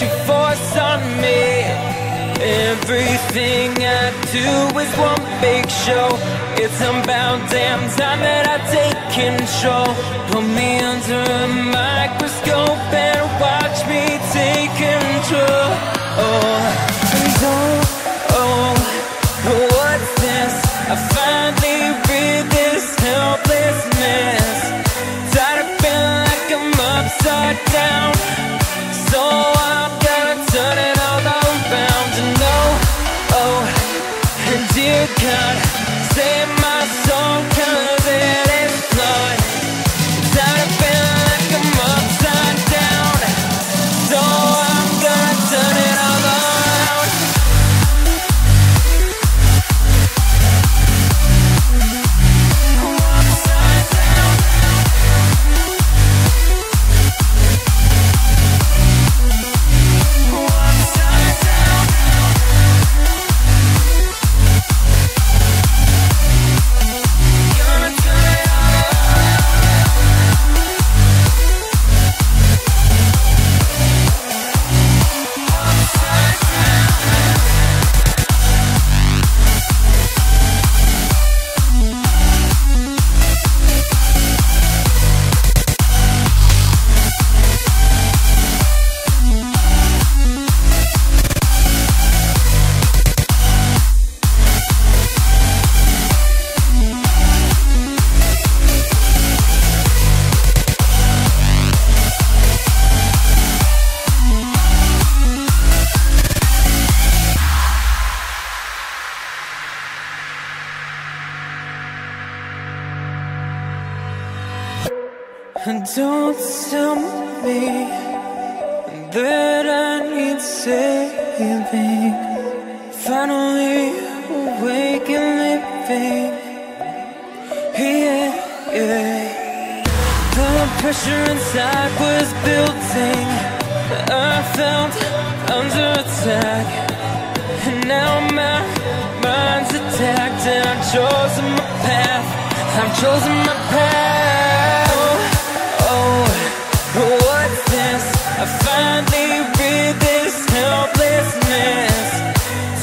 you force on me. Everything I do is one big show. It's about damn time that I take control. Put me under a microscope and watch me take control. Oh, and oh, oh, what's this? I finally read this helplessness. Tired of feeling like I'm upside down. Save my soul pressure inside was building. I felt under attack. And now my mind's attacked. And I've chosen my path. I've chosen my path. Oh, oh, what's this? I finally read this helplessness.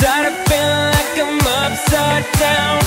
Tired of feeling like I'm upside down.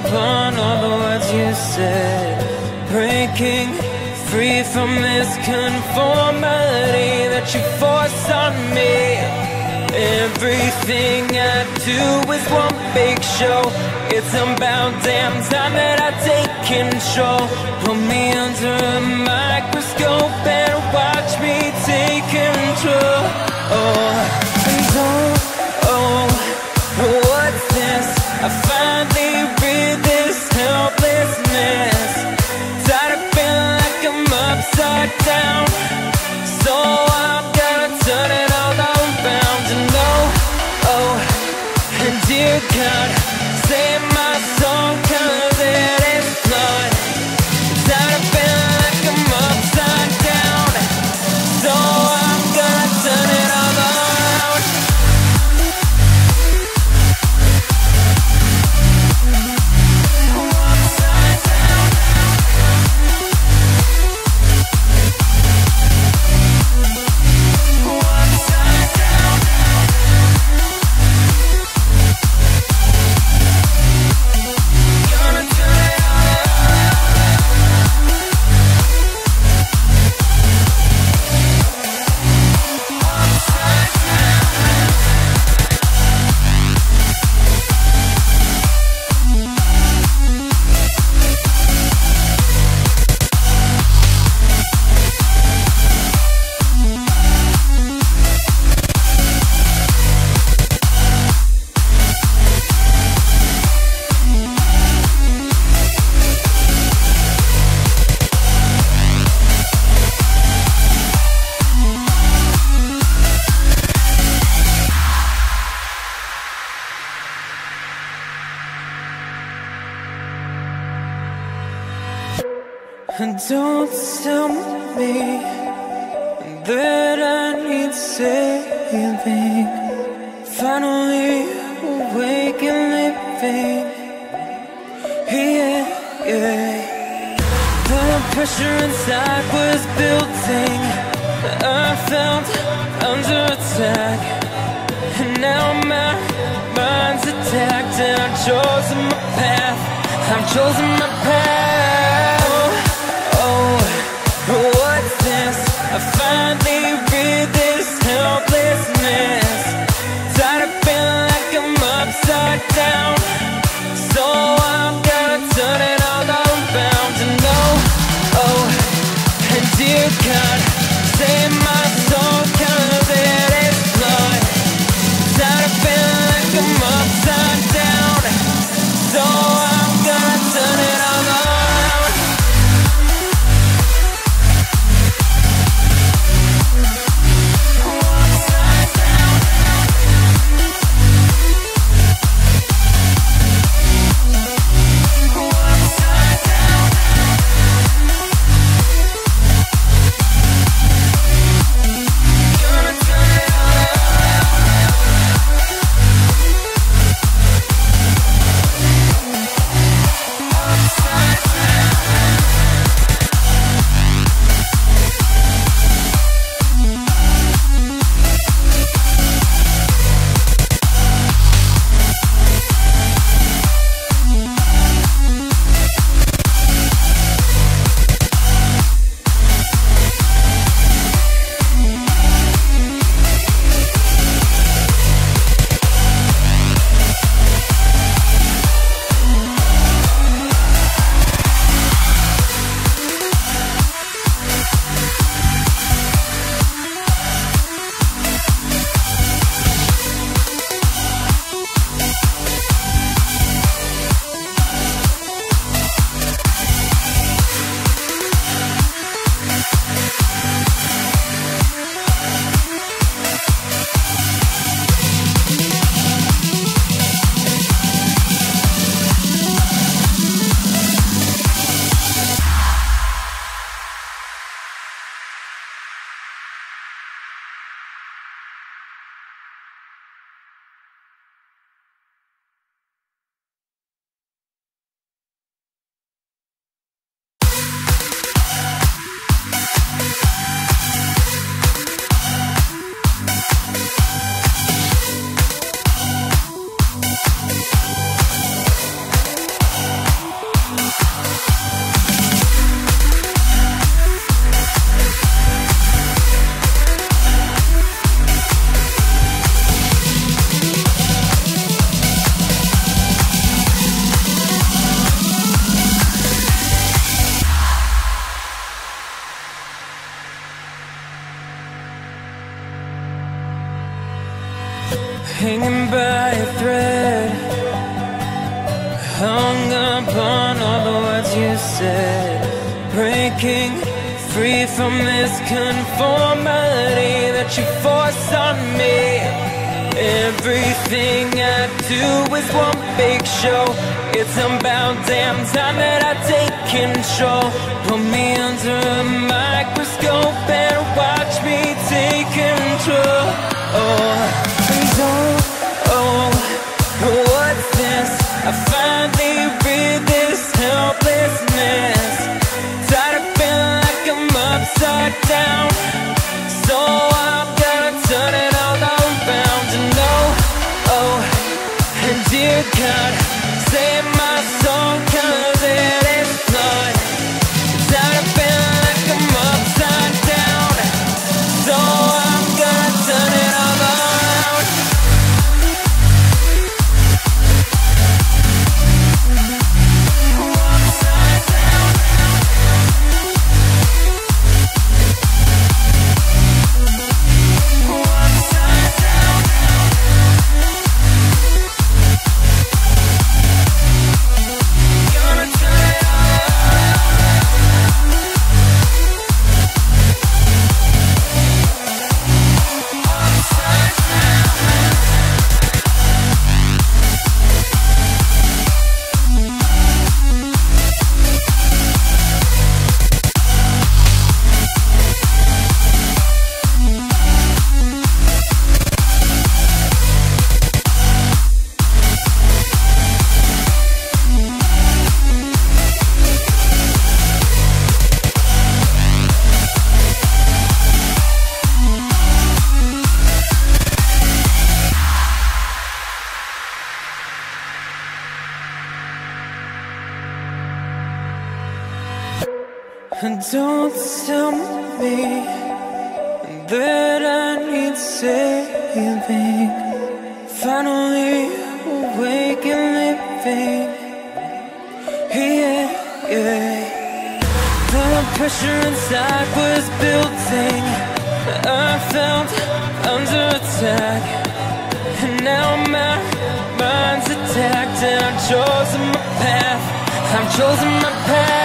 Upon all the words you said, breaking free from this conformity that you force on me. Everything I do is one big show. It's about damn time that I take control. Put me under a microscope and watch me take control. Oh, I need saving. Finally awake and living. Yeah, yeah. The pressure inside was building. I felt under attack. And now my mind's attacked and I've chosen my path. I've chosen my path. Hanging by a thread, hung upon all the words you said, breaking free from this conformity that you force on me. Everything I do is one big show. It's about damn time that I take control. Put me under a microscope don't tell me that I need saving. Finally awake and living. Yeah, yeah. The pressure inside was building. I felt under attack. And now my mind's attacked. And I've chosen my path. I've chosen my path.